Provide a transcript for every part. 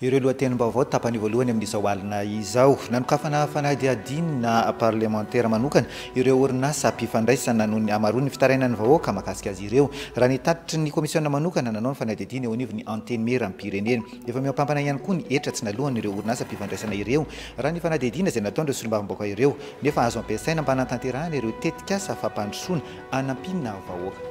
Ireo lohatenim-baovao tapany voalohany amin'izao alina izao. Nanokafana fanadihadiana parlemantera manokana ireo orinasa mpifandraisana noho ny hamaroan'ny fitarainan'ny vahoaka mahakasika azy ireo. Raha ny tatitry ny kaomisiona manokana nanao ny fanadihadiana eo anivon'ny Antenimierampirenena. Efa mihoampampana ihany koa ny hetra tsy naloan'ireo orinasa mpifandraisana ireo raha ny fanadihadiana izay nataon'ireo solombavambaoka ireo nefa azo ampiasaina mba hanatanterahana ireo tetikasa fampandrosoana hanampiana vahoaka.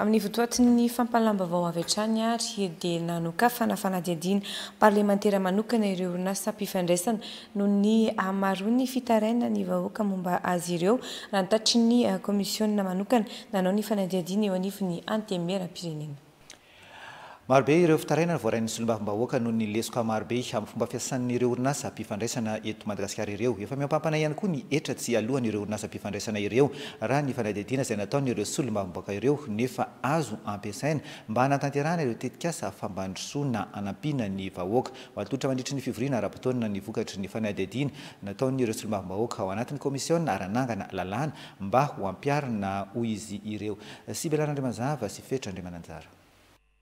Amin'ny votoatin'ny fampahalam-baovao avy hatrany ary dia nanokafana fanadihadiana parlemantera manokana ireo orinasam-pifandraisana noho ny hahamaroan'ny fitarainan'ny vahoaka momba azy ireo, nantatry ny kaomisiona manokana nanao ny fanadihadiana eo anivon'ny Antenimierampirenena. Marobe ireo fitarainana voarain'ny solombavambahoaka noho ny lesoka marobe amin'ny fomba fiasan'ireo orinasam-pifandraisana eto Madagasikara ireo. Efa mihoampampana ihany koa ny hetra tsy hialohan'ireo orinasam-pifandraisana ireo raha ny fanadihadiana izay nataon'ireo solombavambahoaka ireo nefa azo ampiasaina mba hanatanterahana ireo tetikasa fampandrosoana hanampiana ny vahoaka matotra mandritry ny fivoriana ara-potoana ny vokatry ny fanadihadiana nataon'ireo solombavambahoaka ao anatin'ny komisiona ara-nanagana lalàna mba ho ampiharina hoy izy ireo. Sibelan' Andriamazava sy Fetra Andriamananjara.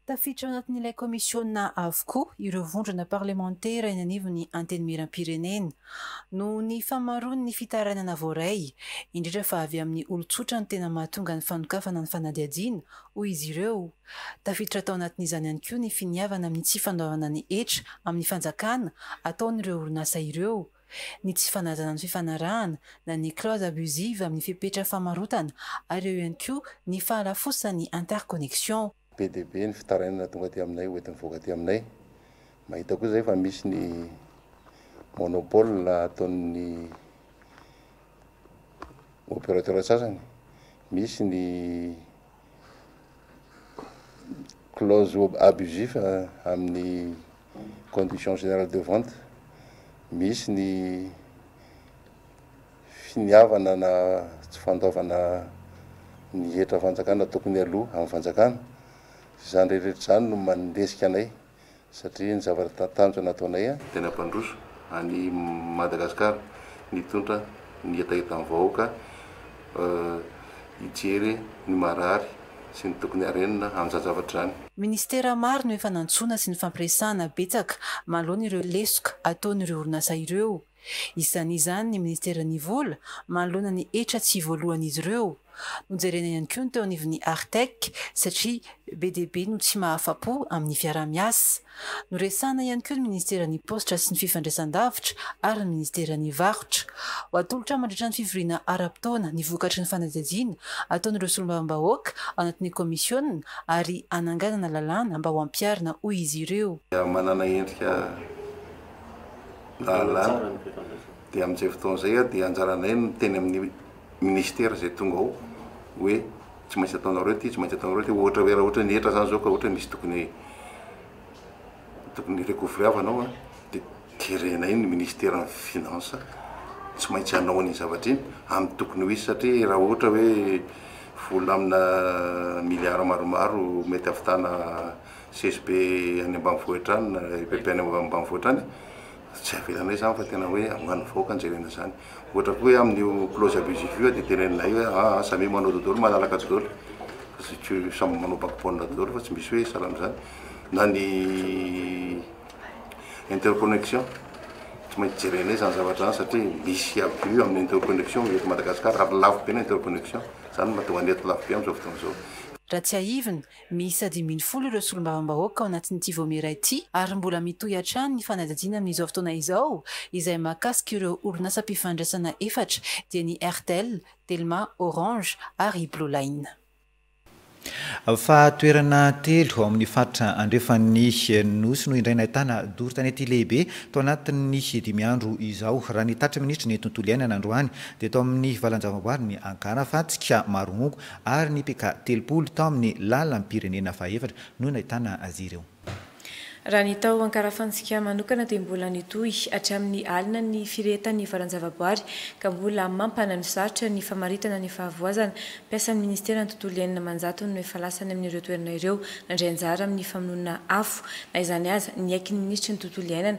Tafiditra ao anatin'ilay kaomisiona avokoa ireo vondrona parlemantera eny anivon'ny Antenimieram-pirenena. Noho ny fahamaroan'ny fitarainana voaray, indrindra fa avy amin'ny olon-tsotra no tena mahatonga ny fanokafana ny fanadihadiana, hoy izy ireo. Tafiditra tao anatin'izany ihany koa ny finiavana amin'ny tsy fandoavana ny hetra amin'ny fanjakana ataon'ireo orinasa ireo, ny tsy fanajana ny fifanarahana na ny clause abusive amin'ny fepetra famarotana ary eo ihany koa ny fahalafosan'ny interconnexion. Be dia be ny fitarainana tonga aty aminay, hoentin'ny vahoaka aty aminay. Mahita koa izay fa misy ny monopole ataon'ny opérateur sasany, misy ny. clause abusif amin'ny condition générale de vente, misy ny finiavana na tsy fandoavana ny hetra fanjakana tokony aloa amin'ny fanjakana, izany rehetra rehetra izany no mandesika anay. satria ny zavatra tatanjona nataonay a. Dia nampandroso an'i Madagasikara nitontra ny hetahetan'ny vahoaka hijery ny marary sy ny tokony harenina amin'izany zavatra izany. Ministera maro no efa nantsoina sy nifampiresahana betsaka manoloana ireo lesoka ataon'ireo orinasa ireo. Isan'izany ny Ministeran'ny Vola manoloana ny hetra tsy voalohan'izy ireo. Nojerena ihany koa ny teo anivon'ny Artec satria be dia be no tsy mahafa-po amin'ny fiaraha-miasa. Noresahana ihany koa ny Ministeran'ny Paositra sy ny Fifandraisandavitra ary ny Ministeran'ny Varotra. Ho atolotra mandritra ny fivoriana ara-potoana ny vokatry ny fanadihadiana ataon'ireo solombavambahoaka ao anatin'ny kaomisiona ary hananganana lalàna mba ho ampiharina hoy izy ireo. Manana endrika lalàna dia amin'izay fotoana izay dia anjaranay ny miteny amin'ny ministera izay tonga ao hoe tsy maintsy ataonareo ity, tsy maintsy ataonareo ity, ohatra hoe raha ohatra ny hetra izany izao ka ohatra hoe misy tokony tokony recouvriavana ao dia jerenay ny ministeran'ny finance tsy maintsy hanao an'iny zavatra iny amin'ny tokony ho izy satria raha ohatra hoe vola amina milliard maromaro mety hahavitana CSB any ambanivohitra any na EPP any ambanivohitra any tsy avelanay izany fa tena hoe angoan'ny vahoaka no jerena izany. Ohatra koa hoe amin'io clause abusive io dia teneninay hoe aa ah, ah, samia manao dodolo malalaka dodolo samy manao backbone dodolo fa tsy misy hoe sahala amin'izany na ny interconnexion tsy maintsy jerenay izany zavatra izany satria misy abus amin'ny interconnexion eto Madagasikara ary lafo be ny interconnexion izany no mahatonga ny eto lafo be amin'izao fotoana izao. Ratsiahivina, Miisa dimy ambin'ny folo ireo solombavambahoaka ao anatin'ity vaomiera ity ary mbola mitohy hatrany ny fanadihadiana amin'izao fotoana izao izay mahakasika ireo orinasam-pifandraisana efatra dia ny Airtel, Telma, Orange ary Blue Line. Fa toerana telo ao amin'ny faritra andrefan'ny Nosy no indray nahitana doro tanety lehibe tao anatin'ny dimy andro izao. Raha ny tatitra minisitry ny tontolo iainana androany dia tao amin'ny valanjavamboary ny Ankara fa tsy ka Maromongo ary ny PK telopolo tao amin'ny lalam-pirenena fahefatra no nahitana azy ireo. Raha ny tao Ankarafantsika manokana dia mbola nitohy hatramin'ny alina ny firehetan'ny valan-javaboary ka mbola mampana ny sarotra ny famaritana ny fahavoazana. Mpiasan'ny Ministeran'ny Tontolo iainana aman-jatony no efa lasa any amin'ireo toerana ireo nandray anjara amin'ny famonoana afo na izany aza niaiky ny Minisitry ny Tontolo iainana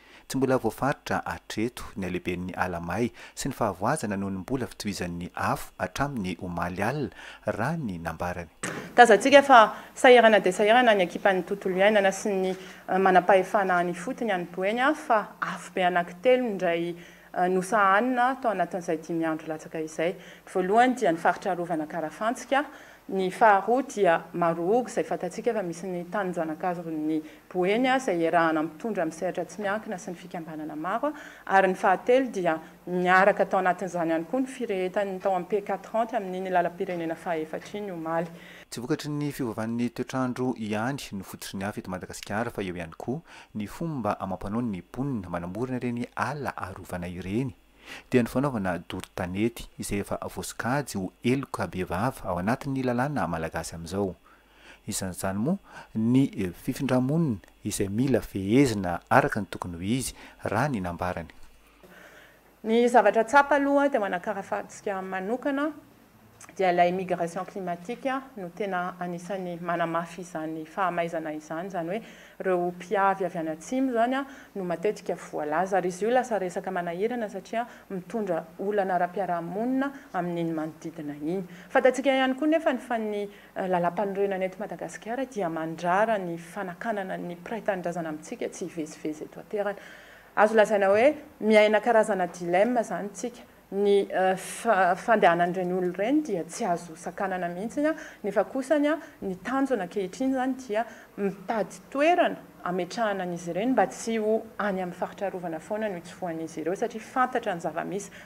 Tsy mbola voafaritra hatreto ny halehiben'ny ala may sy ny fahavoazana noho ny mbola fitohizan'ny afo hatramin'ny omaly alina, raha ny nambarany. Tazantsika fa sahirana dia sahirana ny ekipan'ny tontolo iainana sy ny manampahefana any ifotony any Boeny fa afobe anankitelo indray Nosahanina tao anatin'izay dimy andro latsaka izay. Ny voalohany dia ny faritra arovana Karafantsika, ny faharoa dia Marohogo izay fantatsika fa misy ny tanin-janakazon'ny Boeny izay iarahana amin'ny mpitondra amin'ny sehatra tsy miankina sy ny fikambanana maro ary ny fahatelo dia niaraka tao anatin'izany ihany koa ny firehetan'ny tao amin'ny PK trente amin'iny lalam-pirenena fahaefatra iny omaly. Tsy vokatry ny fiovaovan'ny toetr'andro ihany no fototry ny afo eto Madagasikara fa eo ihany koa Ny fomba amam-panao ny mponina manamorona ireny ala arovana ireny dia ny fanaovana doro tanety izay efa voasokajy ho heloka bevava ao anatin'ny lalàna malagasy amin'izao. Isan'izany moa ny fifindra-monina izay mila fehezina araka ny tokony ho izy raha ny nambarany. Ny zavatra tsapa aloha teo Manakarafantsika manokana dia ilay migration climatique no tena anisan'ny manamafy izany fahamaizana izany, izany hoe ireo mpiavy avy any atsimo izany no matetika voalaza ary izy io lasa resaka manahirana satria mitondra olana ara-piarahamonina amin'iny manodidina iny. Fantatsika ihany koa nefa ny fa ny Lalampanorenana eto Madagasikara dia mandrara ny fanakanana ny mpiray tanindrazana amintsika tsy hivezivezy eto an-terana. Azo lazaina hoe miaina karazana dilemme izany isika. Ny fandehanan'ireny olona ireny dia tsy azo sakanana mihitsy, nefa kosa ny tanjona ankehitriny izany dia mitady toerana hametrahana an'izy ireny mba tsy ho any amin'ny faritra arovana foana no hitsofohan'izy ireo, satria fantatra ny zava-misy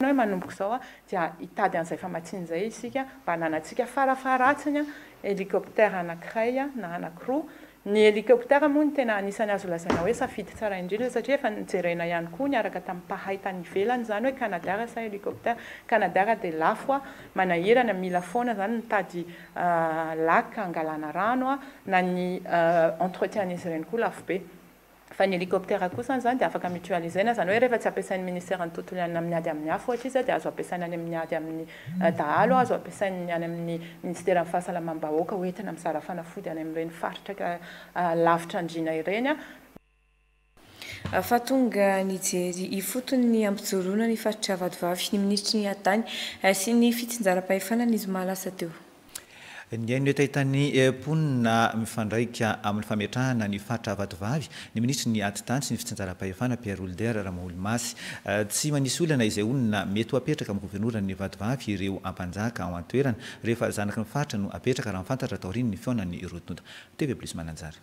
Ny hoe manomboka izao dia hitady an'izay famatsiana izay isika mba hananantsika farafaharatsiny hélicoptère anankiray na anankiroa. Ny hélicoptère moa no tena anisan'ny azo lazaina hoe safidy tsara indrindra satria efa nojerena ihany koa niaraka tamin'ny mpahay tany ivelany izany hoe Canadair sa hélicoptère. Canadair dia lafo a, manahirana, mila foana izany mitady lac hangalana rano a, na ny entretien-n'izy ireny koa lafo be. Fa ny hélicoptère kosa izany dia afaka mutualiser-na, izany hoe rehefa tsy ampiasain'ny Ministeran'ny Tontolo iainana amin'ny ady amin'ny afo ohatra izy dia azo ampiasaina any amin'ny ady amin'ny dahalo, azo ampiasain'ny any amin'ny Ministeran'ny Fahasalamam-bahoaka ho entina mizara fanafody any amin'ireny faritra lavitra andriana ireny. Fa tonga nijery ifotony ny hampijoroana ny faritr'Avadovavy ny Minisitry ny Ady tany sy ny Fitsinjaram-pahefana ny zoma lasa teo. Nihaino ny hetaheta'ny mponina mifandraika amin'ny fametrahana ny faritra Vatovavy ny minisitry ny Atitanty sy ny Fitsinjaram-pahefana, Pierre Holder Ramaolomasy. Tsy manisy olana izay olona mety ho apetraka amin'ny governoran'ny Vatovavy ireo ampanjaka ao an-toerana rehefa zanaky ny faritra no apetraka, raha ny fantatra taorian'ny fihaonan'ny roa tonta. TV Plus Mananjary.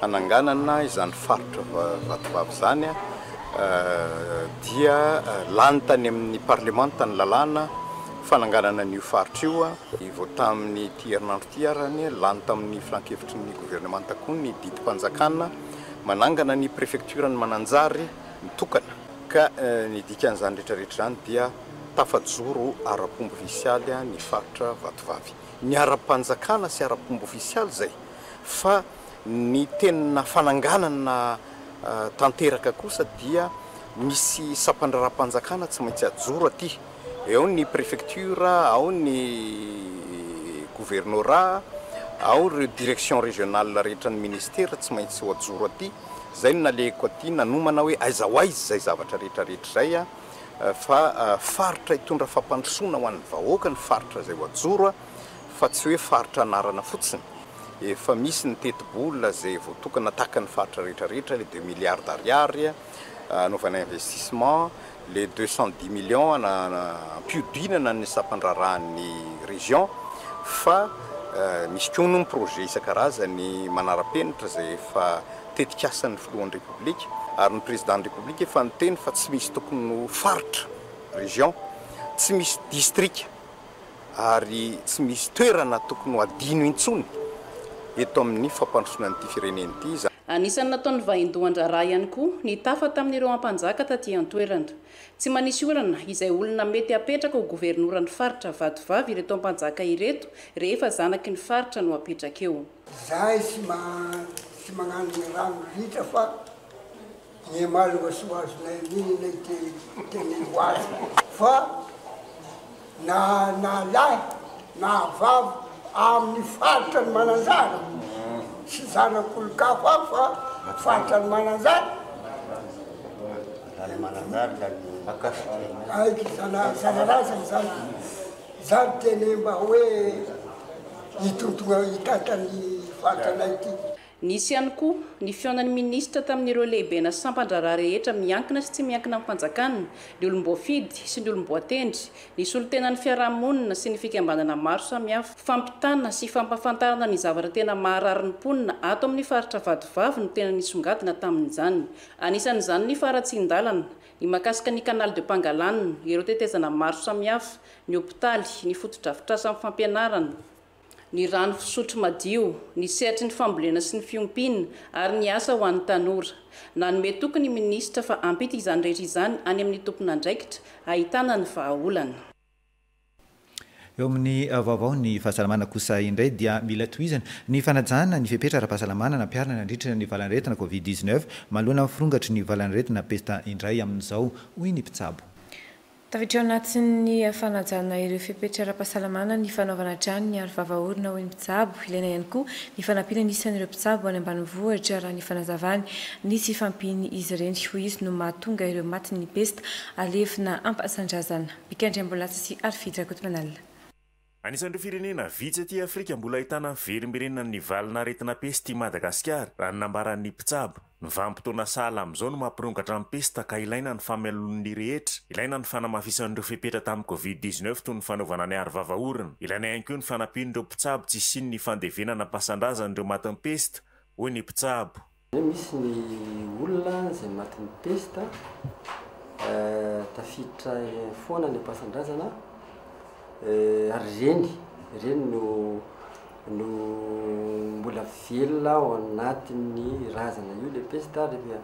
hananganana izany faritra Vatovavy izany dia lany tany amin'ny parlemanta ny lalàna fananganana an'io faritra io. Vao tamin'ity herinandro ity ary lany tamin'ny filankevitry ny governemanta koa ny didim-panjakana manangana ny prefektiran'i Mananjary mitokana ka ny dikan'izany rehetrarehetra izany dia tafajoro ara-pomba ofisialy ny faritra Vatovavy. Ny ara-panjakana sy ara-pomba ofisialy izay. fa ny tena fananganana tanteraka kosa dia misy sampandraharaham-panjakana tsy maintsy ajoro aty, eo ny prefecture, ao ny gouvernora, ao ireo direction régionale rehetran'ny ministera tsy maintsy ho ajoro aty, zay no nalehiko aty nanomana hoe aiza ho aiza izay zavatra rehetra rehetra izay fa faritra hitondra fampandrosoana ho an'ny vahoaka ny faritra izay ho ajoro. fa tsy hoe faritra anarana fotsiny, efa misy ny tetibola izay voatokana tahaka ny faritra rehetra rehetra, ilay deux milliards ariary hanaovana investissement, ilay deux cent dix millions hampihodinana ny sampandraharahan'ny région fa misy koa moa ny projet isan-karazany manara-penitra izay efa tetikasan'ny filohan'ny Repoblika ary ny Président-n'ny Repoblika efa niteny fa tsy misy tokony ho faritra, région, tsy misy distrika. ary tsy misy toerana tokony ho adino intsony eto amin'ny fampandrosoana an'ity firenena ity izany. Anisan'ny nataon'ny vaindohan-draharaha ihany koa ny tafa tamin'ireo ampanjaka taty an-toerana. Tsy manisy olana izay olona mety hapetraka ho governoran'ny faritra vadivavy ireto ampanjaka ireto rehefa zanaky ny faritra no apetraka eo. Izahay tsy mankany rano ritra fa. Ny marina soa azonay aminy ilay teny ho azy fa na na lahy na vavy amin'ny faritra ny Mananjary sy zanak'olon-kafa hafa faritra ny Mananjary aiky zana zanarazana zany zany teny mba hoe hitontogna hitantan'ny faritra anay ity. Nisy ihany koa ny fihaonan'ny minisitra tamin'ireo lehibena sampan-draharaha rehetra miankina sy tsy miankina amin'ny fanjakana, ny olom-boafidy sy ny olom-boatendry, ny solontenan'ny fiarahamonina sy ny fikambanana maro samihafa. Fampitana sy fampahafantarana ny zavatra tena maharary ny mponina ato amin'ny faritra vadivavy no tena nisongadina tamin'izany. Anisan'izany ny faharatsian-dalana, ny mahakasika ny canal de Pangalane, ireo tetezana maro samihafa, ny hopitaly, ny fotodrafitrasa amin'ny fampianarana, ny rano fisotro madio, ny sehatry ny fambolena sy ny fiompiana ary ny asa ho an'ny tanora. Nanome toky ny minisitra fa hampita izany rehetra izany any amin'ny tompon'andraikitra ahitana ny vahaolana. Eo amin'ny vaovaon'ny fahasalamana kosa indray dia mila tohizana ny fanajana ny fepetra ara-pahasalamana nampiharina nandritra ny valan'aretina covid dix-neuf manoloana ny firongatry ny valan'aretina pesta indray amin'izao, hoy ny mpitsabo. Tafiditra ao anatin'ny fanajana ireo fepetra ara-pahasalamana ny fanaovana hatrany ny aro vava orona ho an'ny mpitsabo. Ilaina ihany koa ny fanampiana ny isan'ireo mpitsabo any ambanivohitra, raha ny fanazavany. Ny tsy fampian'izy ireny ho izy no mahatonga ireo matin'ny pesta alevina am-pasandrazana. Mpikandry ambolatsy sy Arify Drakotomanala. Anisan'ireo firenena vitsy aty Afrika mbola ahitana fiverimberenan' ny valin' aretina pesta i Madagasikara, raha ny nambaran' ny mpitsabo. Ny vanim-potoana sahala amin' izao no mampirongatra ny pesta ka ilaina ny famialoan' ny rehetra. Ilaina ny fanamafisan' ireo fepetra tamin'ny Covid dix-neuf toy ny fanaovana ny arovava orona. Ilaina ihany koa ny fanampian'ireo mpitsabo tsy hisian' ny fandevenana am-pasan-drazan' ireo matin'ny pesta, hoy ny mpitsabo. Dia misy ny olona izay matin'ny pesta, tafiditra foana ny ampasan-drazana, ary ireny, ireny no, no mbola velona ao anatin'ny razana io ilay pesta, rehefa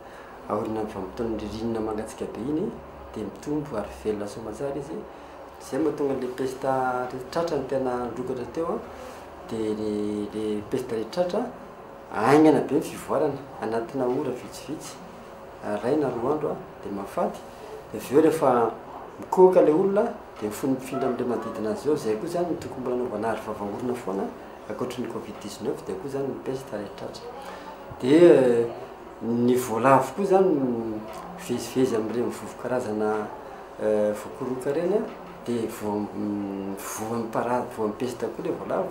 aoriana amin'ny vanim-potoanan'ny ririnina mangatsiaka be iny dia mitombo ary velona soamantsara izy, izay no mahatonga an'ilay pesta tratran'ny tena nirongatra teo an, dia ilay pesta ilay tratra. Haingana be ny fivoarana, anatina ora vitsivitsy, iray na roa andro dia mahafaty, dia avy eo rehefa mikohoka ilay olona dia mifono mifindra amin'ireo manodidina azy eo, izay koa izany no tokony mbola anaovana aro vava-orona foana ankoatry ny covid dix neuf dia koa izany ny pesta ilay tratra. Dia ny voalavo koa izany mivezivezy amin'ireny vovo karazana voakoroka ireny dia voa voan'ny para voan'ny pesta koa ilay voalavo.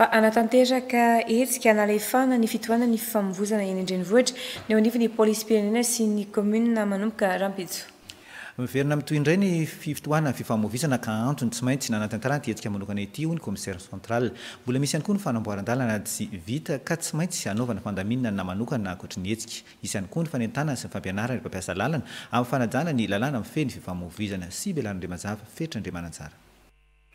fa hanatanteraka hetsika hanalefahana ny fitohanan'ny fifamoivoizana eny an-drenivohitra ny eo anivon'ny Polisim-pirenena sy ny kaominina manomboka rahampitso. Miverina mitohy indray ny fiftohanan'ny fifamoivoizana ka antony tsy maintsy nanatantarana ity hetsika manokana ity, hoy ny Commissaire central. Mbola misy ihany koa ny fanamboaran-dalana tsy vita ka tsy maintsy hanaovana fandaminana manokana ankoatry ny hetsika. Hisy ihany koa ny fanentanana sy ny fampianarana ireo mpampiasa lalana amin'ny fanajana ny lalàna mifehy ny fifamoivoizana, Siby Alain Andriamajava, Fetra Andriamananjara.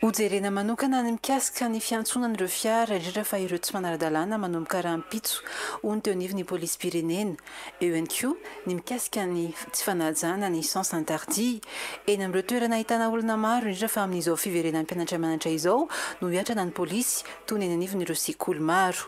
Hojerena manokana ny mikasika ny fiantsoana an'ireo fiara, indrindra fa ireo tsy manara-dalàna manomboka rahampitso, hoy ny teo anivon'ny polisim-pirenena. Eo ihany koa ny mikasika ny tsy fanajana ny sens interdit. Eny amin'ireo toerana ahitana olona maro, indrindra fa amin'izao fiverenan'ny mpianatra mianatra izao no hiatrana ny polisy, toy ny eny anivon'ireo sekoly maro.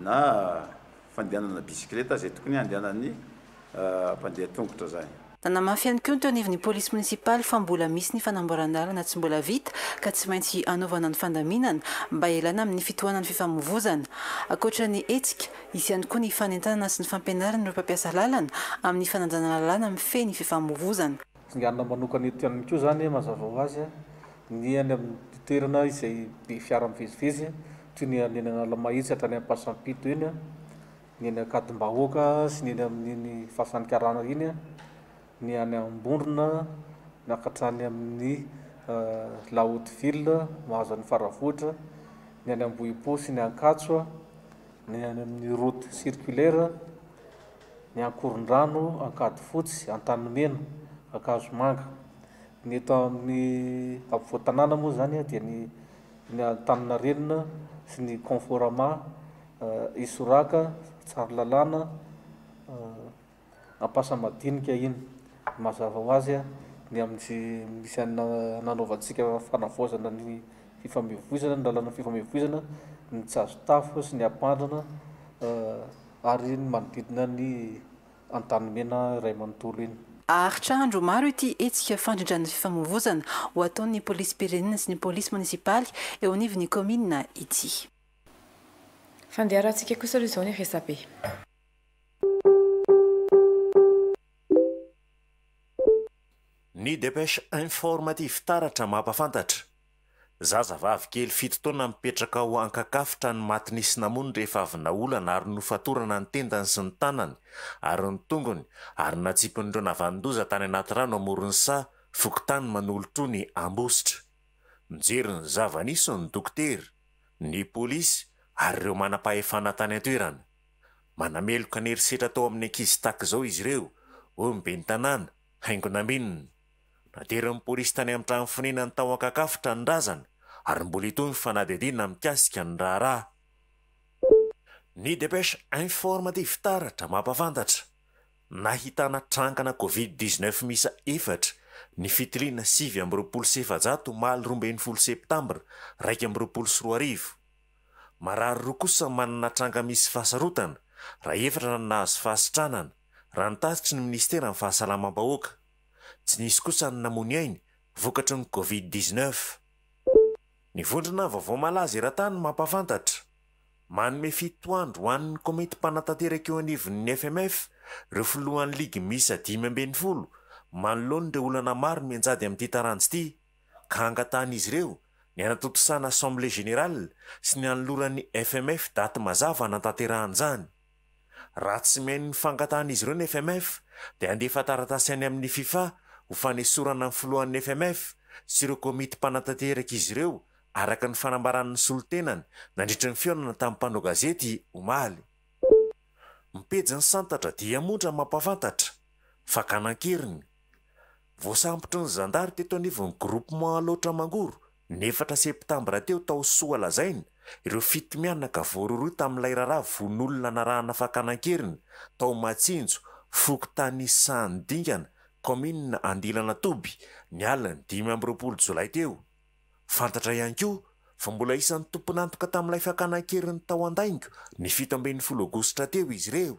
na fandehanana bisikileta izay tokony handehanan'ny mpandeha tongotra izany. Nanamafy ihany koa ny teo anivon'ny polisy monisipaly fa mbola misy ny fanamboaran-dalana tsy mbola vita ka tsy maintsy hanaovana ny fandaminana mba hialana amin'ny fitohanan'ny fifamovoizana. Ankoatra ny hetsika, hisy ihany koa ny fanentanana sy ny fampianaran'ireo mpampiasa lalana amin'ny fanajana lalàna mifehy ny fifamovoizana. Dinganina manokana eto ihany koa izany mazava ho azy ny any amin'ny toerana izay be fiara mivezivezy toy ny any Analamahitsy hatrany Ampasam-pito iny, ny eny Ankadimbahoaka sy ny eny amin'iny Fasan'ny Karana iny, ny any Ambondrona na ka hatrany amin'ny La Haute Ville mahazo an'i Faravohitra, ny any Ambohipo sy ny Ankatso, ny any amin'ny route circulaire. ny Ankorondrano, Ankadifotsy, Antanimena, Ankazomanga. Ny eto amin'ny afovoan-tanàna moa izany dia ny ny Antaninarenina sy ny Conforama, Isoraka, Tsaralalàna, Ampasamadinika iny. Mazava ho azy ny amin'ny misy an'ny nanaovantsika fanavaozana ny fifamoivoizana, ny lalànan'ny fifamoivoizana, ny Tsazotafo sy ny Ampandrana. ary iny manodidina ny Antanimena iray manontolo iny. Haharitra andro maro ity hetsika fandrindran'ny fifamoivoizana ho ataon'ny polisim-pirenena sy ny polisy monisipaly eo anivon'ny kaominina ity. Fandeharantsika kosa aloha izao ny resabe. Ny Dépêche Informa ity fitaratra mampafantatra. Zaza vavy kely fito taona mipetraka ao Ankakafitra ny maty nisy namono rehefa avy naolana ary nofatorana ny tendany sy ny tanany ary ny tongony ary natsipin'ireo navanon-doza tany anaty rano amoron'ny saha, fokontany Manolotrony Ambositra. Nijery ny zava-nisy ny dokotera, ny polisy ary ireo manam-pahefana tany an-toerana. Manameloka ny herisetra atao amin'ny ankizy tahaka izao izy ireo, hoy ny ben'ny tanàna, Haingonambinina. Noderain'ny polisy tany amin'ny trano fonenany tao Ankakafo tranondrazana ary mbola hitohy ny fanadihadiana mikasika ny raharaha. Ny Dépêche Informative Taratra mampahafantatra, nahitana trangana Covid dix-neuf miisa efatra ny fitiliana sivy amby roapolo sy efajato omaly roa ambin'ny folo septambra iraika amby roapolo sy roa arivo. Marary roa kosa manana tranga misy fahasarotana raha efatra no nahazo fahasitranana, raha ny tatitry ny minisiteran'ny Fahasalamam-bahoaka. Tsy nisy kosa ny namony ainy vokatry ny Covid dix-neuf. Ny vondrona Vaovao Malaza Eran-tany mampahafantatra, manome fito andro ho an'ny komity mpanatanteraka eo anivon'ny FMF ireo filohan'ny ligy miisa dimy ambin'ny folo manoloana ireo olana maro mianjady amin'ity taranja ity ka hangatahan'izy ireo ny hanatontosana Assemblée Générale sy ny hanoloran'ny FMF daty mazava hanatanterahan'izany. Raha tsy mihaino ny fangatahan'izy ireo ny FMF dia handefa taratasy any amin'ny Fifa ho fanesorana ny filohan'ny FMF sy ireo komity mpanatanteraka izy ireo, araka ny fanambaran'ny solontenany nandritra ny fihaonana tamin'ny mpanao gazety omaly. Ny pejin'ny Santatra dia moa ndra mampahafantatra, fakana an-keriny. Voasambotry ny zandary teto anivon'ny Groupement Alaotra Mangoro Ny efatra septambra teo tao Soalazaina, ireo fito mianaka voarohirohy tamin'ilay raharaha vono olona narahana fakana an-keriny, tao Matsinjo, fokontany Sahan'ny Dingana, kaominina Andilanatoby, ny alin'ny dimy amby roapolo jolay teo. Fantatra ihany koa fa mbola isan'ny tompon'antoka tamin'ilay fakana an-keriny tao Andaingo, ny fito ambin'ny folo aogositra teo, izy ireo.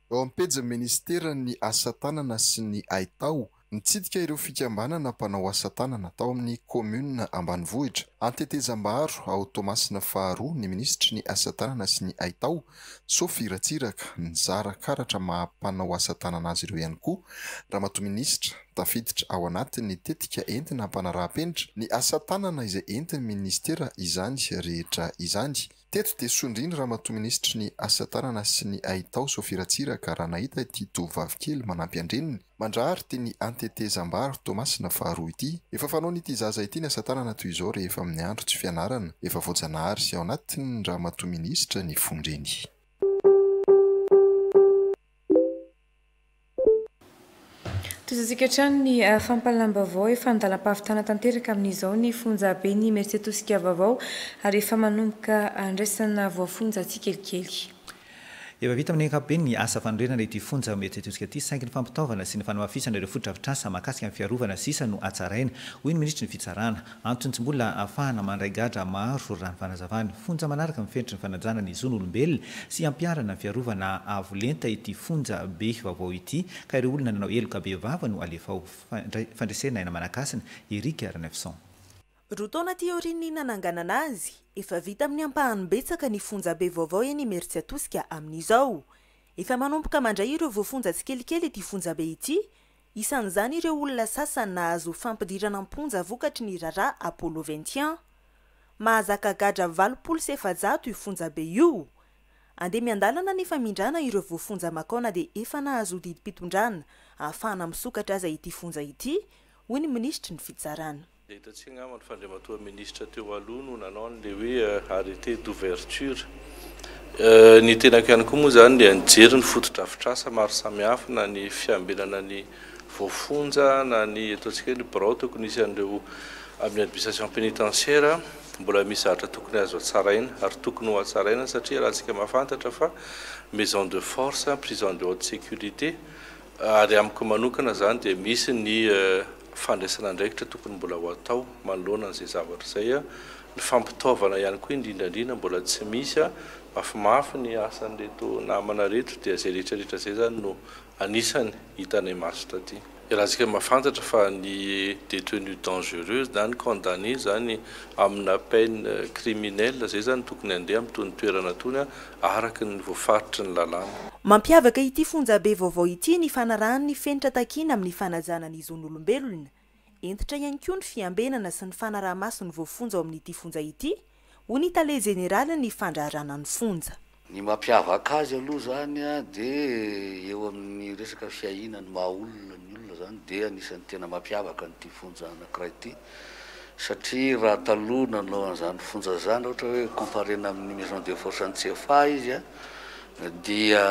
Eo amin'ny pejin'ny Ministeran'ny Asa Tanana sy ny Haitao, nitsidika ireo fikambanana mpanao asa tanana tao amin'ny kaominina ambanivohitra Antetezambaro ao Toamasina faharoa ny Minisitry ny Asa Tanana sy ny Haitao, Sophie Ratsiraka. Nizara karatra maha mpanao asa tanana azy ireo ihany koa Ramatoa Minisitra, tafiditra ao anatin'ny tetika entina hampanaraha-penitra ny asa tanana izay entin'ny Ministera izany rehetra izany. Teto dia sondrian'ny Ramatoa Minisitry ny Asa Tanana sy ny Haitao Sophie Ratsiraka raha nahita ity tovovavy kely manampy an-dreniny mandrahary teny Antetezambaro Toamasina faharoa ity. Efa fanaon'ity zaza ity ny asa tanana toy izao rehefa amin'ny andro tsy fianarana. Efa voajanahary sy ao anatin'ny Ramatoa Minisitra ny fon-dreny. Tohizantsika hatrany ny fampahalam-baovao. Efa an-dalam-pahavitana tanteraka amin'izao ny fonjaben'i Mercier Tosika vaovao ary efa manomboka handraisana voafonja tsikelikely. Efa vita amin'ny ankapobeny ny asa fanorenana ity fonja Mercier Tosika ity saingy ny fampitaovana sy ny fanamafisana ireo fotodrafitrasa mahakasika ny fiarovana sisa no hatsaraina, hoy ny minisitry ny Fitsarana. Antony tsy mbola afahana mandray gadra maro raha ny fanazavany. Fonja manaraka ny fenitry ny fanajana ny zon' olombelona sy hampiharana ny fiarovana avo lenta ity fonja be vaovao ity ka ireo olona nanao heloka be vava no alefa ao. Fandresena aina Managasina, Eric Renefson. Roa taona aty aorian'ny nananganana azy, efa vita amin'ny ampahany betsaka ny fonja be vaovao eny Imeritsiatosika amin'izao. Efa manomboka mandray ireo voafonja tsikelikely ity fonja be ity Isan'izany ireo olona sasany nahazo fampidirana am-ponja vokatry ny raharaha Apollo vingt et un. Mahazaka gadra valopolo sy efajato io fonjabe io. Andeha miandalana ny famindrana ireo voafonja makaona dia efa nahazo didim-pitondrana ahafahana misokatra aza ity fonja ity, hoy ny minisitry ny Fitsarana. Dia hitantsika angambany fa Andriamatoa Minisitra teo aloha no nanao an'ilay hoe arrêté d'ouverture. Ny tenako ihany koa moa izany dia nijery ny fotodrafitrasa maro samihafa na ny fiambenana ny voafonja na ny eto antsika ny birao tokony hisy an'ireo amin'ny administration pénitentiaire mbola misy zavatra tokony azo hatsaraina ary tokony ho hatsaraina satria raha antsika mahafantatra fa maison de force, prison de haute sécurité Ary amiko manokana izany dia misy ny fandraisana andraikitra tokony mbola ho atao manoloana an'izay zavatra izay. Ny fampitaovana ihany koa indrindrandrindra mbola tsy misy. Mafimafy ny asan'ireto namana ireto dia izay rehetra rehetra izay izany no anisany hitanay maso taty. Ialatsika mahafantatra fa ny détenu dangereux izany, condamné izany amina peine criminelle izay izany tokony handeha amin'itony toerana itony. araka ny voafaritry ny lalàna. Mampiavaka ity fonjabe vaovao ity ny fanarahany ny fenitra takiana amin'ny fanajana ny zon'olombelona. Hentitra ihany koa ny fiambenana sy ny fanaraha-maso ny voafonja ao amin'ity fonja ity, hoy ny tale jeneralin'ny fandraharana ny fonja. Ny mampiavaka azy aloha izany dia eo amin'ny resaka fiahiana ny maha olona ny olona izany dia anisan'ny tena mampiavaka an'ity fonja anankiray ity. satria raha taloha nanao an'izany fonja izany ohatra hoe comparer-na amin'ny maison de force any CFA izy a, dia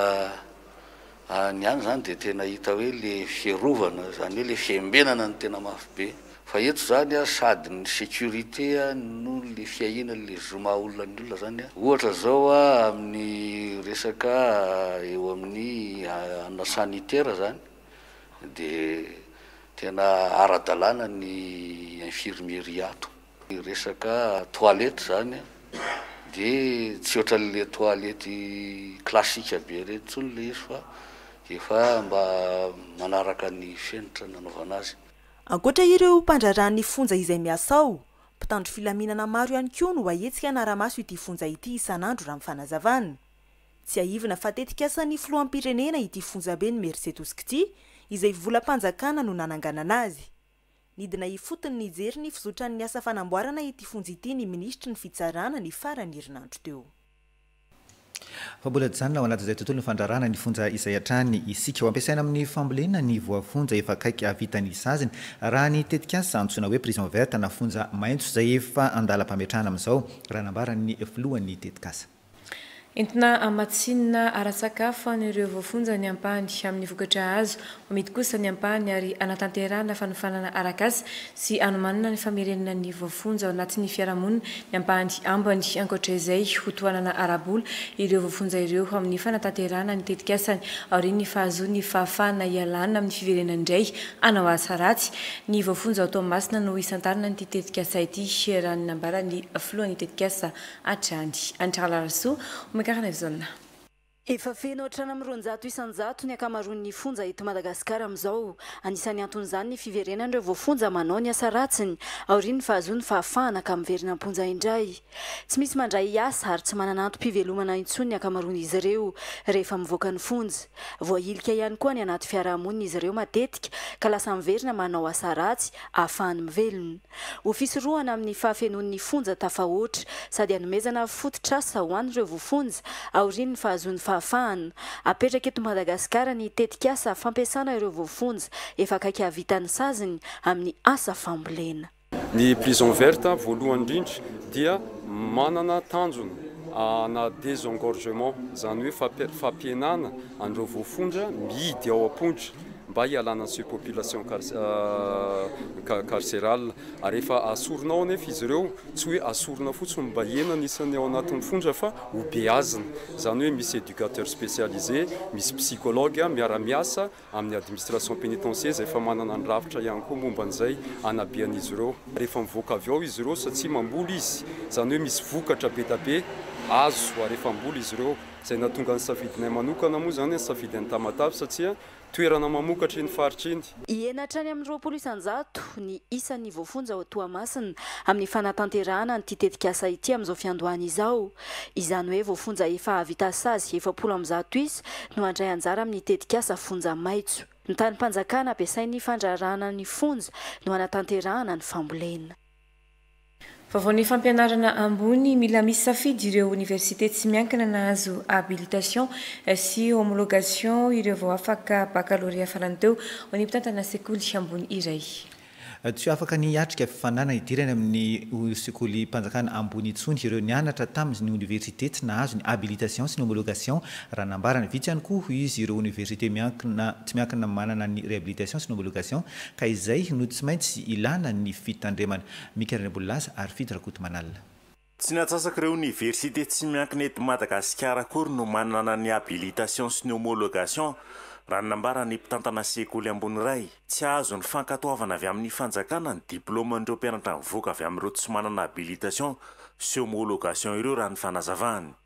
any ihany izany dia tena hita hoe le fierovana, izany hoe le fiembenana no tena mafy be. Fa eto izany a, sady ny sécurité a, no le fiahiana le zo maha olona ny olona izany a, ohatra izao a, amin'ny resaka eo amin'ny hanina sanitaire izany, dia tena ara-dalàna ny infirmierie ato. Ny resaka toilettes izany dia tsy ohatran'ilay toilette classique be ireny intsony ilay izy fa efa mba manaraka ny fenitra nanaovana azy. Ankoatra ireo mpandraharaha ny fonja izay miasa ao, mpitandro filaminana maro ihany koa no ahetsika hanara-maso ity fonja ity isan'andro raha ny fanazavana. Tsiahivina fa tetikasan'ny filoham-pirenena ity fonjaben'i Mercedosc ity, izay volam-panjakana no nananganana azy. Nidina ifotony nijery ny fizotran'ny asa fanamboarana ity fonja ity ny minisitry ny Fitsarana ny faran'ny herinandro teo. Fa mbola hijanona ao anatin'izay tontolon'ny fandraràna ny fonja izay hatrany isika. Ho ampiasaina amin'ny fambolena ny voafonja efa akaiky hahavita ny saziny, raha ny tetikasa antsoina hoe Prison Verte na Fonja Maitso, izay efa an-dalam-pametrahana amin'izao, raha nambaran'ny filohan'ny tetikasa. Entina hamatsiana ara-tsakafo an'ireo voafonja ny ampahany amin'ny vokatra azo, ho amidy kosa ny ampahany ary hanatanterahana fanofanana arak'asa sy hanomanana ny famerenana ny voafonja ao anatin'ny fiarahamonina ny ampahany ambany. Ankoatra izay, hotohanana ara-bola ireo voafonja ireo amin'ny fanatanterahana ny tetikasany aorian'ny fahazoany fahafahana hialana amin'ny fiverenany indray hanao asa ratsy. Ny voafonja ao Toamasina no hisantarana an'ity tetikasa ity, raha ny nambaran'ny filohan'ny tetikasa, hatrany. Antrala Raisoa, Omegarana Arizona. Efa feno hatrany amin'ny roanjato isan-jato ny ankamaroan'ny fonja eto Madagasikara amin'izao. Anisan'ny anton'izany ny fiverenan'ireo voafonja manao ny asa ratsiny aorian'ny fahazoany fahafahana ka miverina am-ponja indray. Tsy misy mandray hiasa ary tsy manana antom-pivelomana intsony ny ankamaroan'izy ireo rehefa mivoaka ny fonja. Voahilika ihany koa any anaty fiarahamonina izy ireo matetika ka lasa miverina manao asa ratsy ahafahany mivelona. Ho fisorohana amin'ny fahafenoan'ny fonja tafahoatra, sady hanomezana fototr'asa ho an'ireo voafonja, aorian'ny fahazoany fahafahana. Apetraka eto Madagasikara ny tetikasa fampiasana ireo voafonja efa akaiky hahavita ny saziny amin'ny asa fambolena. Ny Prison Verte, voalohany indrindra, dia manana tanjona ana désengorgement, izany hoe fampihenana an'ireo voafonja mihidy ao am-ponja. mba hialana ny surpopulation carcerale ary efa asorina ao anefa izy ireo, tsy hoe asorina fotsiny mba hiena ny isany ao anatin'ny fonja fa ho beazina, izany hoe misy educateur specialisé, misy psychologue miara-miasa amin'ny administration pénitentiaire izay efa manana ny rafitra ihany koa momba an'izay hanabean'izy ireo, rehefa mivoaka avy ao izy ireo satsia mamboly izy, izany hoe misy vokatra be dia be azo ary efa mbola izy ireo, izay nahatonga ny safidinay manokana moa izany, ny safidy an'i Tamatave satsia. toerana mamokatra iny faritra iny. Hihena hatrany amin'ny roapolo isan-jato ny isan'ny voafonja ao Toamasina amin'ny fanatanterahana an'ity tetikasa ity amin'izao fiandohana izao. Izany hoe voafonja efa hahavita sazy efapolo amby zato isa no handray anjara amin'ny tetikasa Fonja maitso. Ny tanim-panjakana ampiasain'ny fandraharahana ny fonja no hanatanterahana ny fambolena. Vaovao Ny fampianarana ambony mila misy safidy ireo oniversite tsy miankina nahazo habilitation sy homologation ireo vao afaka bakalorea farany teo ho an'ny mpitantana sekoly ambony iray. Tsy ho afaka ny hiatrika fifaninanana hidirany amin'ny sekolim-panjakana ambony intsony ireo nianatra tamin'ny oniversite tsy nahazo ny habilitation sy ny homologation raha nambarany. Vitsy ihany koa hoy izy ireo oniversite miankina tsy miankina manana ny rehabilitation sy ny homologation Ka izay no tsy maintsy ilana ny fitandremana. Mika Renimbolonaza ary Fidy Rakotomanala. Tsy ny antsasak'ireo oniversite tsy miankina eto Madagasikara akory no manana ny habilitation sy ny homologation, raha ny nambaran'ny mpitantana sekoly ambony iray. Tsy hahazo ny fankatoavana avy amin'ny fanjakana ny diplaoman'ireo mpianatra mivoaka avy amin'ireo tsy manana habilitation sy homologation ireo raha ny fanazavany.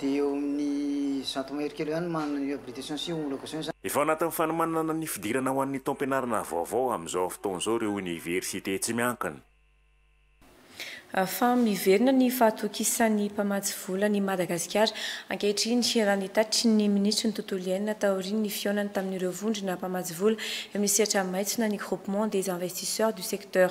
Dia eo amin'ny zato mahery kely eo ihany ny manana ny réhabilitation sy homologation izany. Efa ao anatin'ny fanomanana ny fidirana ho an'ny taom-pianarana vaovao amin'izao fotoana izao ireo oniversite tsy miankina. Afa miverina ny fahatokisan'ny mpamatsy vola an'i Madagasikara ankehitriny raha ny tatitry ny minisitry ny tontolo iainana taorian'ny fihaonany tamin'ireo vondrona mpamatsy vola eo amin'ny sehatra maitsona ny Groupement des investisseurs du secteur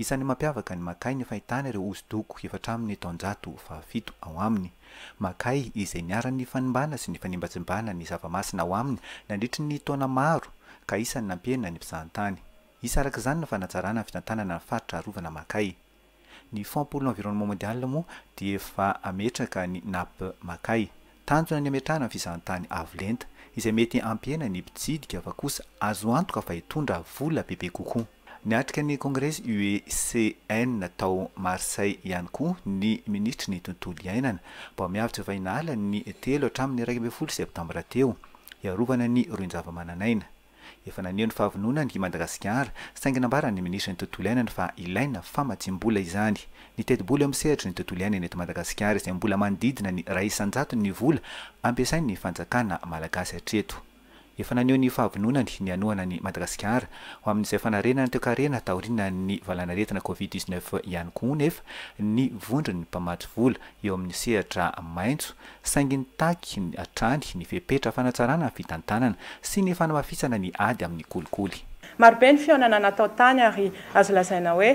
Isan'ny mampiavaka an'i Makay ny fahitana ireo hosodoko efa hatramin'ny taonjato fahafito ao aminy. Makay, izay niharan'ny fanimbana sy ny fanimbatsimbana ny zava-masina ao aminy nandritry ny taona maro, ka isan'ny nampiena ny mpizahantany. Hisy araka izany ny fanatsarana ny fitantanana ny faritra arovana Makay. Ny Fonds pour l'Environnement Mondial moa dia efa hametraka ny NAP Makay. Tanjona ny hametrahana ny fizahantany avo lenta, izay mety hampiena ny mpitsidika fa kosa azo antoka fa hitondra vola bebe kokoa. Niatrika ny kongresy UECN tao Marseille ihany koa ny minisitry ny Tontolo iainana, vao mihavitsy vahinala ny telo hatramin'ny iraika ambin'ny folo septambra teo, hiarovana ny rohin-javamananaina. Efa naneho ny fahavononany i Madagasikara, saingy nambaran'ny minisitry ny Tontolo iainana fa ilaina famatsiam-bola izany. Ny tetibola eo amin'ny sehatry ny tontolo iainana eto Madagasikara izay mbola manodidina ny iray isan-jatony ny vola ampiasain'ny fanjakana malagasy hatreto. Efa naneho ny fahavononany ny hanohana an'i Madagasikara ho amin'izay fanarenana ny toekarena taorian'ny valanaretina Covid dix-neuf ihany koa nefa ny vondron'ny mpamatsy vola eo amin'ny sehatra maitso saingy nitaky hatrany ny fepetra fanatsarana ny fitantanana sy ny fanamafisana ny ady amin'ny kolikoly. Marobe ny fihaonana natao tany ary azo lazaina hoe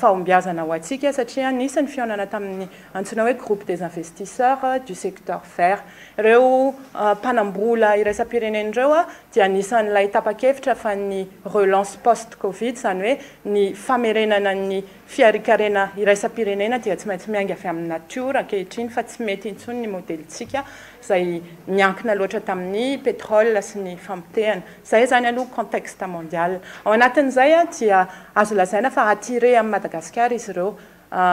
fahombiazana ho antsika satria nisy ny fihaonana tamin'ny Antsoina hoe Groupe des investisseurs du secteur vert. Ireo mpanam-bola iraisam-pirenena ireo dia anisan'ilay tapa-kevitra fa ny relance post-covid, izany hoe ny famerenana ny fiharikarena iraisam-pirenena dia tsy maintsy miainga avy amin'ny natiora ankehitriny fa tsy mety intsony ny modelintsika izay niankina loatra tamin'ny pétrole sy ny fampotehana. Izay izany aloha contexte mondial. Ao anatin'izay dia azo lazaina fa attiré amin'i Madagasikara izy ireo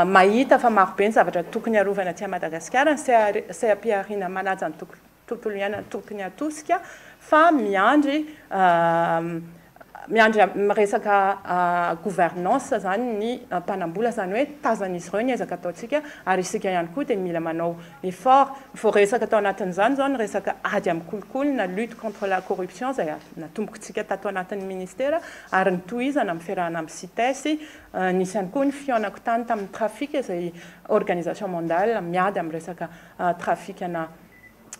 Mahita fa marobe ny zavatra tokony harovana aty Madagasikara ny seha-pihariana manaja ny tontolo iainana tokony hatosika fa miandry miandry miresaka gouvernance zany ny mpanambola zany hoe tazan'izy ireo ny ezaka ataontsika ary isika ihany koa dia mila manao effort voaresaka tao anatin'izany izao ny resaka ady amin'ny kolikoly na lutte contre la corruption izay natombokintsika tato anatin'ny ministera ary ny tohizana amin'ny fiarahana amin'ny cites Anisany koa ny fihaonako tany tamin'ny Trafic izay organisation mondiale miady amin'ny resaka trafic-na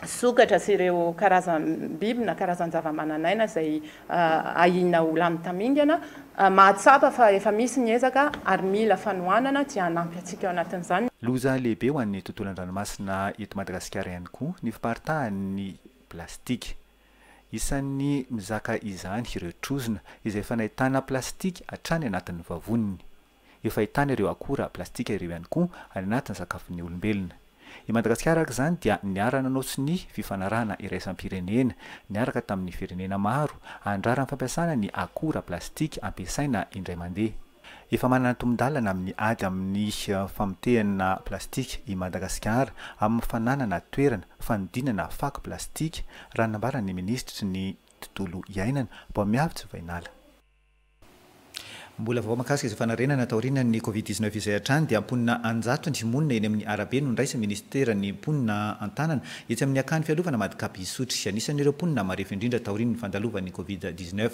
sokatra sy ireo karazam-biby na karazan-javamananaina izay ahiana ho lany tamingana. Mahatsapa fa efa misy ny ezaka ary mila fanohanana dia hanampy antsika ao anatin'izany. Loza lehibe ho an'ny tontolo an-dranomasina eto Madagasikara ihany koa ny fiparitahan'ny plastika. Isan'ny mizaka izany ireo trozona izay efa nahitana plastika hatrany anatin'ny vavoniny. Efa ahitana ireo akora plastika ireo ihany koa any anatin'ny sakafon'ny olombelona. I Madagasikara araka izany dia niara-nanao sonia fifanarahana iraisam-pirenena niaraka tamin'ny firenena maro handrara ny fampiasana ny akora plastika ampiasaina indray mandeha. Efa manana tombon-dalana amin'ny ady amin'ny famotehana plastika i Madagasikara amin'ny fananana toerana fanodinana fako plastika, raha nambaran'ny minisitry ny Tontolo iainana, Voamiavo Tsivainala. Mbola vaovao mahakasika izay fanarenana taorian'ny Covid dix neuf izay hatrany dia mponina an-jatony monina eny amin'ny arabe no niraisin'ny minisiteran'ny mponina an-tanana etsy amin'ny akany fialofana Madcap Isotry. Anisan'ireo mponina marefo indrindra taorian'ny fandalovan'ny Covid dix neuf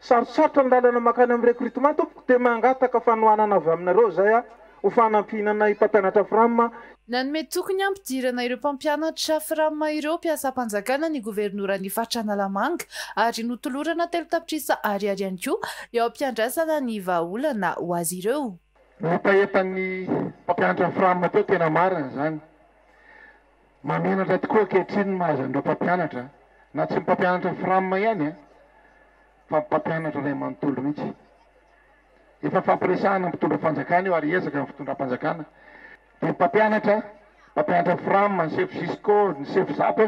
Sarotsarotra ny lalana mankany amin'ny recrutement tompoko dia mangataka fanohanana avy aminareo izay aho ho fanampiana anay mpampianatra Fram. Nanome toky ny hampidirana ireo mpampianatra Fram ireo mpiasam-panjakana ny governoran'ny faritra Analamanga ary notolorana telo tapitrisa ariary ihany koa eo am-piandrasana ny vahaolana ho azy ireo. Nohetahetan'ny mpampianatra Fram teo tena marina izany. Mahamenatra tokoa ankehitriny ny maha izy an'ireo mpampianatra, na tsy mpampianatra fram ihany an, fa mpampianatra iray manontolo mihitsy. Efa fampiresahana ny mpitondra fanjakana io ary ezaka ny fitondram-panjakana dia ny mpampianatra, mpampianatra fram, ny sefo cisco, ny sefo zap,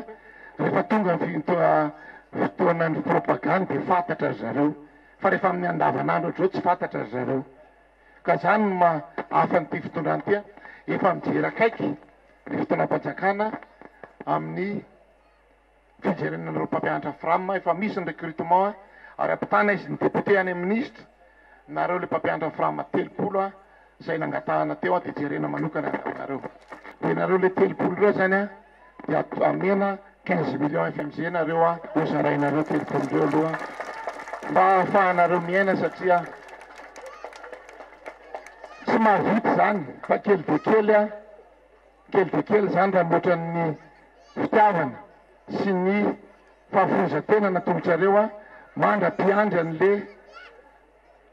rehefa tonga ny fotoanan'ny propagande dia fantatra ry zareo, fa rehefa amin'ny andavanandro ohatr'izao tsy fantatra ry zareo. Ka zany no maha hafa an'ity fitondrana ity an! Efa mijery akaiky ny fitondram-panjakana amin'ny fijerena an'ireo mpampianatra fram, efa misy ny recrutement ary ampitana izy ny député any amin'ny minisitra nareo le mpampianatra fram telopolo an! zay nangatahana teo an! de jerena manokana ny aminareo de nareo le telopolo reo zany an! dia amena quinze millions FMG nareo a, ho zarainareo telopolo reo aloha mba hahafahanareo miaina satria tsy mahavita zany fa kely dia kely a, kely dia kely zany raha mihoatra ny fitiavana sy ny fahafoizan-tena natolotrareo a, manga mpiandry anle.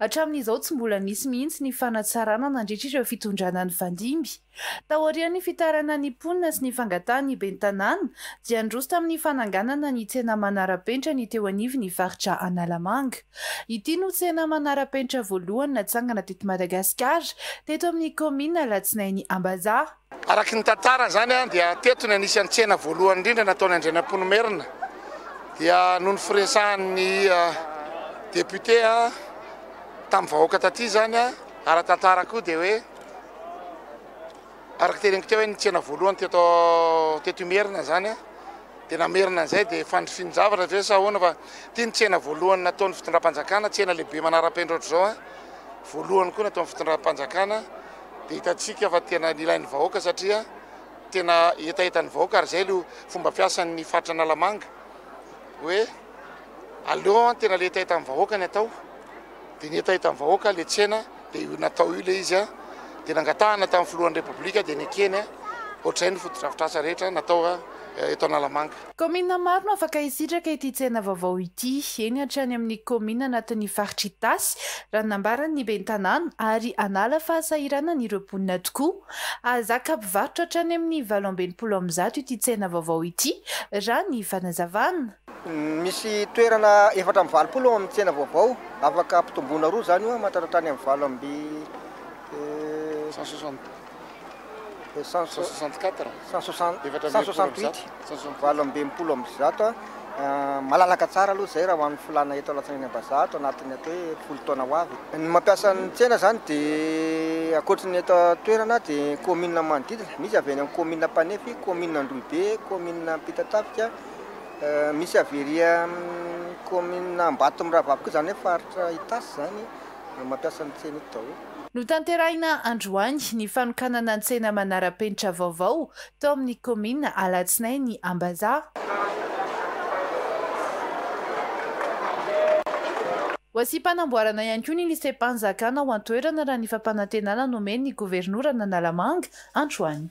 Hatramin'izao tsy mbola nisy mihitsy ny fanatsarana nandritra ireo fitondrana nifandimby. Taorian'ny fitaraina ny mponina sy ny fangatahan'ny ben'ny tanàna dia niroso tamin'ny fananganana ny tsena manara-penitra ny teo anivon'ny faritra Analamanga. Ity no tsena manara-penitra voalohany natsangana teto Madagasikara, teto amin'ny kaominina Alatsinainy Ambazaha. Araka ny tantara izany dia teto ny anisan'ny tsena voalohany indrindra nataon'i Andrianampoinimerina dia noho ny firesahan'ny député tamin'ny vahoaka taty izany ara-tantara koa dia hoe araka tereniko teo hoe ny tsena voalohany teto teto Imerina izany dia namerina an'izay dia fandrifian-javatra ve sa ahoana fa ity ny tsena voalohany nataon'ny fitondram-panjakana tsena lehibe manara-penitra ohatr'izao voalohany koa nataon'ny fitondram-panjakana Dia hitantsika fa tena nilain'ny vahoaka satria tena hetaheta ny vahoaka ary izay no fomba fiasan'ny faritra Analamanga hoe aleo an tena le hetaheta amin'ny vahoaka ny atao dia ny hetaheta amin'ny vahoaka le tsena dia io natao io le izy an dia nangatahana tamin'ny filohan'ny repoblika dia nekeny an ohatr'izay ny fotodrafitrasa rehetra natao eto Analamanga. Kaominina maro no afaka hisitraka ity tsena vaovao ity, eny hatrany amin'ny kaominina anatin'ny faritr'Itasy, raha ny nambaran'ny ben'ny tanàna, ary hanala fahasahiranana ireo mponina tokoa. Hahazaka mpivarotra hatrany amin'ny valo amby enimpolo amby zato ity tsena vaovao ity, raha ny fanazavana. Misy toerana efatra amby valopolo ao amin'ny tsena vaovao, afaka ampitomboina roa izany eo, mahatratra hatrany amin'ny valo amby. valo ambin'ny folo amby zato a, malalaka tsara aloha izay raha ho an'ny filàna eto Alatsinainy Ambazaha ato anatin'ny atao hoe folo taona ho avy. Ny mampiasa ny tsena izany dia ankoatry ny eto an-toerana dia ny kaominina manodidina, misy avy any amin'ny kaominina Ampanefy, kaominina Androhibe, kaominina Ampitatafika, misy avy ery amin'ny kaominina Ambatomirahavavy koa izany hoe faritra Itasy izany no mampiasa ny tsena eto daholo. Notanterahina androany ny fanokanana an-tsena manara-penitra vaovao tao amin'ny kaominina Alatsinainy Ambazaha. Wasi-panamboarana ihany koa ny liseam-panjakana ao an-toerana raha ny fampanantenana nomen'ny governoran'Analamanga androany.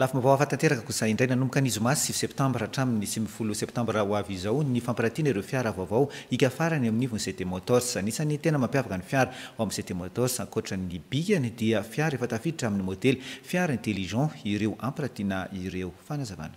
Lafim-baovao hafa tanteraka kosa indray, nanomboka ny zoma sivy septambra hatramin' ny sivy ambin'ny folo septambra ho avy izao, ny fampirantiana ireo fiara vaovao hiaka farany eo amin' ny ivon' ny CT Motors. Anisan' ny tena mampiavaka ny fiara ao amin' ny CT Motors, ankoatra ny bikany, dia fiara efa tafiditra amin' ny modely fiara intelligent ireo ampirantiana ireo. Fanazavana.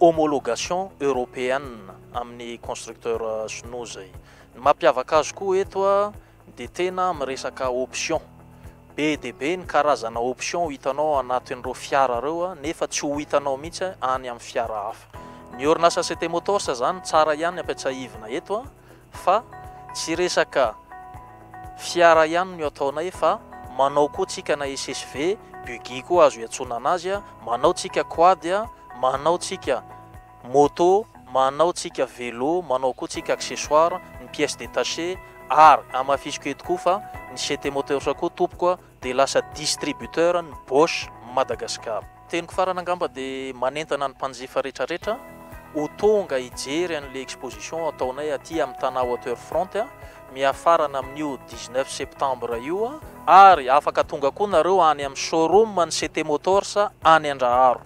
homologation europeenne amin'ny constructeur sinoa izay. Ny mampiavaka azy koa eto dia tena miresaka option. Be dia be ny karazana option hitanao ao anatin'ireo fiara ireo nefa tsy ho hitanao mihitsy any amin'ny fiara hafa. Ny orinasa CT Motors izany tsara ihany ampiatsahivina eto Fa tsy resaka fiara ihany no ataonay fa manao koa tsika na SSV, buggy koa azo iantsoana anazy a, manao tsika quad a, manao tsika moto, manao tsika velo, manao koa tsika accessoires, ny pièces détachées ary hamafisiko eto koa fa ny CT Moteurs koa tompoko a, dia lasa distributeur ny Bosch Madagascar. Teniko farany angamba dia manentana ny mpanjifa retraretra ho tonga hijery anle exposition ataonay aty am Tana Waterfront miafarana aminio dix-neuf septembre io ary afaka tonga koa nareo any am showroom ny CT Motors any Andraharo.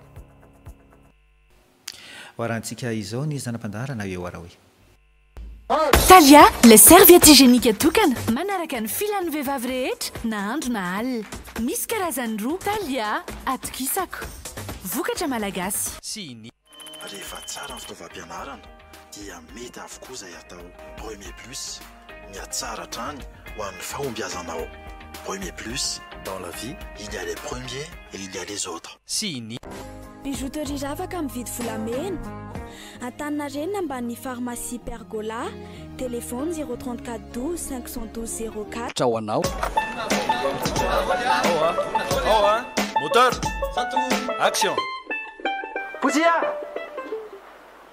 Hoarantsika izao ny zana-pandaharana eo ara hoe. Thalia, ilay serviette hygiénique tokana manaraka ny filan'ny vehivavy rehetra na andro na alina. Misy karazany roa. Thalia, atokisako. Vokatra malagasy. Sy ny. Rehefa tsara ny fitaovam-pianarana dia mety avokoa izay atao. Premier plus. Mihatsara hatrany ho an'ny fahombiazanao. Premier plus dans la vie il y a les premiers et il y a les autres. Sy ny. Bijouterie ravaka amin'ny vidy volamena. Antaninarenina ambanin'ny Pharmacie Pergola. Téléphone 034 12 512 04. Tra ho anao. Ao an! Ao an! Moteur! Action! Posia!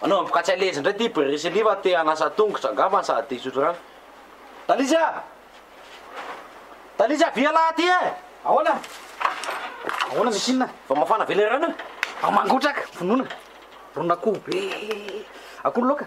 Manao amboka challenge ndray ty Bresely fa te hanasa tongotra angambany sady te hisotro rano. Talisy a! Talisy avia lahy aty e! Ahoana? Ahoana misy inona? Vao mafana be le rano e! Vao mangotraka! Vonoina! Ron'akoho be! Akoho loka!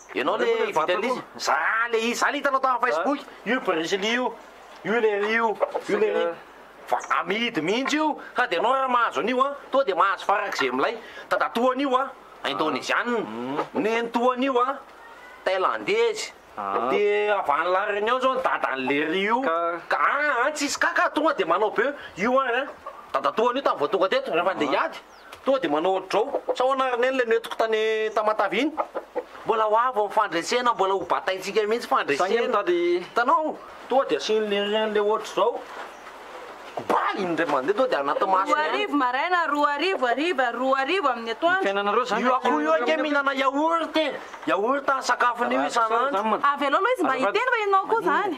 Ianao le hividy an'izy? Za le izy, za le hitanao tao am Facebook, io Bresily io, io lery io, io lery, fa amidy mihitsy io, sady ianao raha mahazo an'io an, tonga dia mahazo farak'izay milay, dadatoa an'io an, Indoneziana, nenitoa an'io an, Thailandezy, dia avy any La Réunion zao ny dadan'i lery io, ka any tsisy kaka, tonga dia manao be, io ary an, dadatoa an'io tamin'ny vao tonga teto, rehefa andeha hiady. Tonga dia manao ohatr'izao, sao hanarina eny ilay noentiko tany Tamatave iny? Mbola ho avy ny fandresena, mbola ho bataintsika mihitsy fandresena. Zany iny tady. Hitanao? Tonga dia asiany ilay reny ilay ohatr'izao, ba! iny indray mandeha tonga dia anaty masony Roa any. arivo maraina, roa arivo hariva, roa arivo amin'ny Ny atoandro. fiainanareo zany. Io akoho io ange mihinana yaourt e! Yaourt ny sakafony io isan'andro. Avelao aloha izy mba hiteny fa ianao koa zany.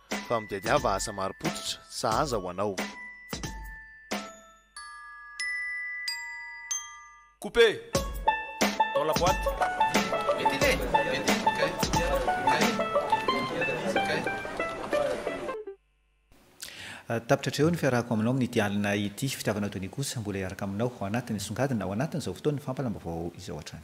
Fa midiadiava asa marim-pototra, sahaza ho anao. Couper dans la boite Mettez-les Tapitra hatreo ny fiarahako aminao amin'ity alina ity. Fitiavanao Denis kosa mbola hiaraka aminao ao anatin'ny songadina, ao anatin'izao fotoan'ny fampalam-baovao izao hatrany.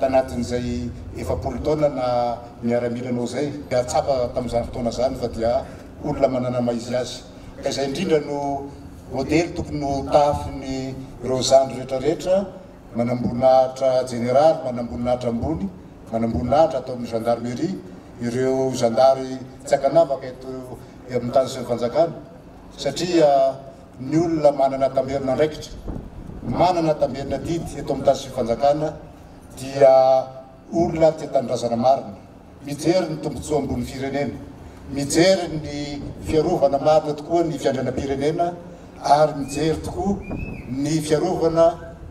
tanatin'izay efapolo taona na miaramila anao izay dia tsapa tamin'izany fotoana izany fa dia olona manana maha izy azy ka izay indrindra no modely tokony ho tahafin'ny ireo zandry rehetra rehetra manamboninahitra jeneraly manamboninahitra ambony manamboninahitra atao amin'ny gendarmerie ireo zandary tsy ankanavaka eto amin'ny tany sy ny fanjakana satria Ny olona manana tamberin'andraikitra, manana tamberin'adidy eto amin'ny Tany sy Fanjakana dia olona tia tanindrazana marina, mijery ny tombontsoam-bon'ny firenena, mijery ny fiarovana marina tokoa ny fiandrianam-pirenena ary mijery tokoa ny fiarovana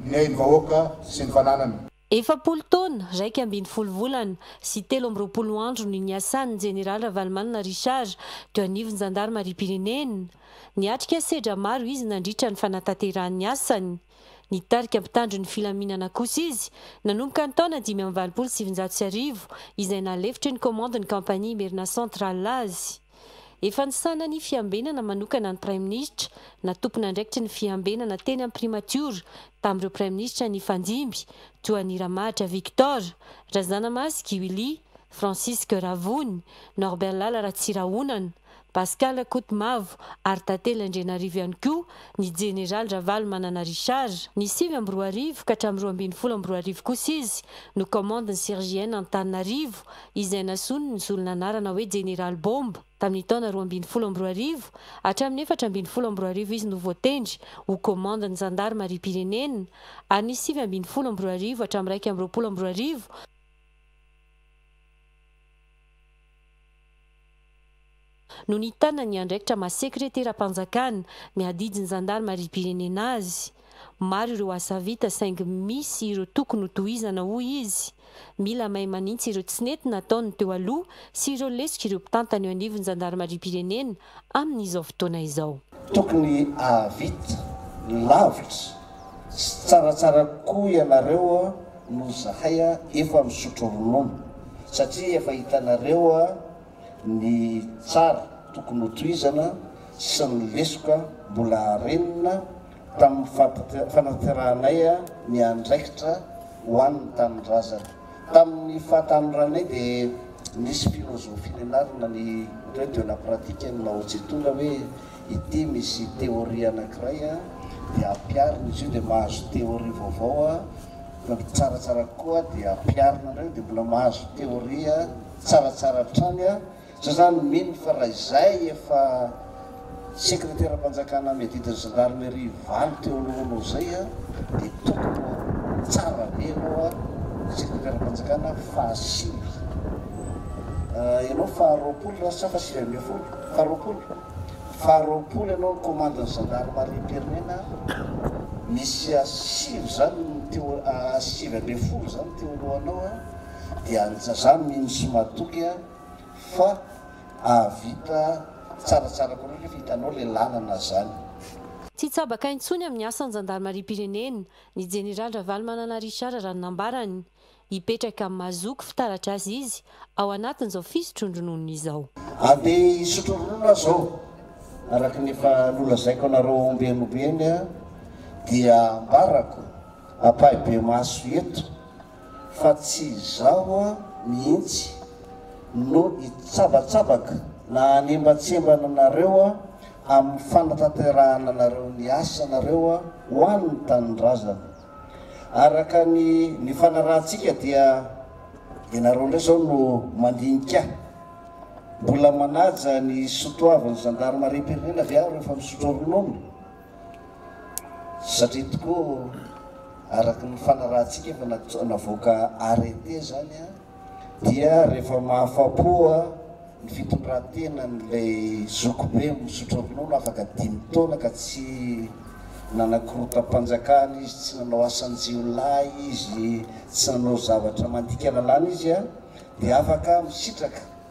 ny ain'ny vahoaka sy ny fananany. Efapolo taona, raika ambin'ny folo volana sy telo amby roapolo andro no niasan'ny Jeneraly Ravalomanana Richard teo anivon'ny zandarimariam-pirenena. Niatrika sedra maro izy nandritra ny fanatanterahan'ny asany. Nitarika mpitandro ny filaminana kosa izy nanomboka ny taona dimy amby valopolo sy sivinjato sy arivo izay nalefitry ny kaomandin'ny kaompania Merina Central azy. Efa nisahana ny fiambenana manokana ny Praiminisitra na tompon'andraikitry ny fiambenana teny amin'ny Primatiora tamin'ireo Praiminisitra nifandimby toa an'i Ramahatra Victor, Razanamasy Guy Willy, Francisque Ravony, Norbert Lala Ratsirahonana, Pascal Kotomavo ary Tantely Andrianarivo ihany koa ny Jeneraly Ravalomanana Richard. Ny sivy amby roa arivo ka hatramin'ny roa ambin'ny folo amby roa arivo kosa izy no Kaomandin'i Sirgn Antananarivo izay nasonin'ny nizolon'anarana hoe Jeneraly Bomba tamin'ny taona roa ambin'ny folo amby roa arivo, hatramin'ny efatra ambin'ny folo amby roa arivo izy no voatendry ho Komandin'ny Zandarimariam-pirenena, ary ny sivy ambin'ny folo amby roa arivo hatramin'ny iraika amby roapolo amby roa arivo, no nitana ny andraikitra maha sekreteram-panjakana miadidy ny zandarimariam-pirenena azy. Maro ireo asa vita saingy misy ireo tokony ho tohizana hoy izy. Mila may manintsy ireo tsy nety nataon'ny teo aloha sy ireo lesoka ireo mpitantana eo anivon'ny zandarimariam-pirenena amin'izao fotoana izao. Tokony hahavita lavitra sy tsaratsara kokoa ianareo noho izahay efa misotro ronono satria efa hitanareo ny tsara tokony ho tohizana sy ny lesoka mbola renina tamin'ny fanaterahanay ny andraikitra ho an'ny tanindrazana. Tamin'ny fahatanoranay dia nisy filozofia nianarana ny reo de la pratique an'i Mao Tse Tung hoe ity misy teoria anakiray dia ampiharina izy io dia mahazo teoria vaovao, tsaratsara kokoa dia ampiharina indray dia mbola mahazo teoria Tsaratsara hatrany a! Zay zany mino fa raha izay efa sekreteram-panjakana amin'ny adidin'ny zandarimeria valo teo alohanao zay a, dia tokony ho tsara be ianao a! Sekreteram-panjakana fahasivy. Ianao faharoapolo ra sa fahasivy ambin'ny folo? Faharoapolo? Faharoapolo ianao ny komandin'ny zandarimariam-pirenena a! Misy sivy zany teo, sivy ambin'ny folo zany teo alohanao a! dia ny zazany mino sy matoky a fa ahavita tsaratsara koa rehefa hitanao le lalana zany. Tsy hitsabaka intsony amin'ny asa ny zandarimariam-pirenena, ny jeneraly Ravalomanana Richard raha ny nambarany. Hipetraka amin'ny maha zoky fitaratra azy izy ao anatin'izao fisotroan-dronono izao. Andeha hisotro ronono aho izao, araka ny efa nolazaiko anareo ombieny ombieny dia ambarako ampahibemaso eto fa tsy izaho mihitsy no hitsabatsabaka na hanembatsembana anareo amin'ny fanatanterahana anareo ny asanareo ho an'ny tanindrazana. Araka ny nifanarahantsika dia ianareo indray izao no mandinika ahy. Mbola manaja ny sotoavin'ny zandarimariam-pirenena ve aho rehefa misotro ronono? Satria tokoa araka ny fanarahantsika efa navoaka arrêté izany dia rehefa mahafapo ny fitondrantenan'ilay zokibe misotro ronono afaka dimy taona ka tsy nanakorotam-panjakana izy, tsy nanao asan-jiolahy izy, tsy nanao zavatra mandika lalàna izy dia afaka misitraka.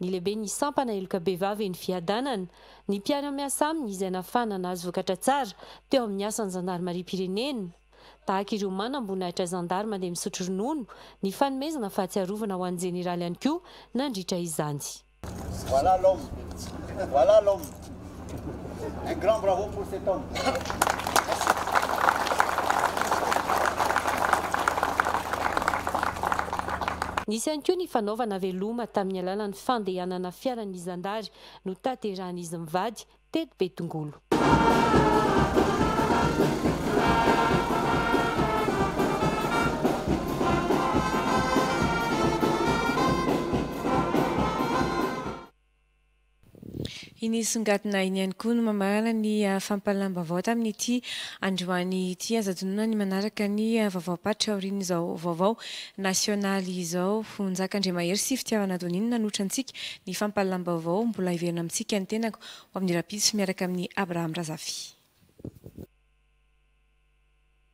ny lehiben'ny sampana heloka bevava eny Fiadanana, ny mpiara-miasa aminy izay nafahana nahazo vokatra tsara teo amin'ny asan'ny zandarimariam-pirenena, tahaka ireo manam-boninahitra zandary mandeha misotro ronono, ny fanomezana fahatsiarovana ho an'ny jeneraly ihany koa nandritra izany. Un grand bravo pour cet homme. Nisy ihany koa ny fanaovana veloma tamin'ny alalan'ny fandehanana fiaran'ny zandary notanterahin'izy mivady teto Betongolo. I nisongadina iny ihany koa no mamarana ny fampahalalam-baovao tamin'ity androany ity. Aza adinoina ny manaraka ny vaovaom-paritra aorian'izao vaovao nasionaly izao. Ho Njaka Andriamahery sy Fitiavana Donine nanohitra antsika ny fampahalalam-baovao. Mbola hiverina amintsika ny tenako ho amin'ny rahampitso miaraka amin'i Abraham Razafy.